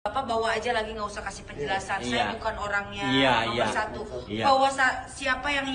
Bapak bawa aja lagi nggak usah kasih penjelasan. Iya. Saya iya. bukan orangnya Iya, nomor iya. satu. Iya. Bawa siapa yang